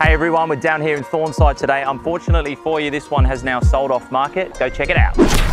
Hey everyone, we're down here in Thorneside today. Unfortunately for you, this one has now sold off market. Go check it out.